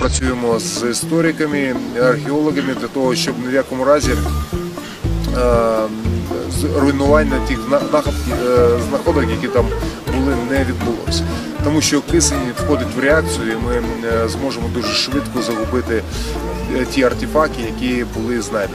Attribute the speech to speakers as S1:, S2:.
S1: Працюємо з істориками, археологами для того, щоб ні в якому разі е, руйнування тих е, знаходок, які там були, не відбулося. Тому що кисень входить в реакцію, і ми е, зможемо дуже швидко загубити ті артефакти, які були знайдені.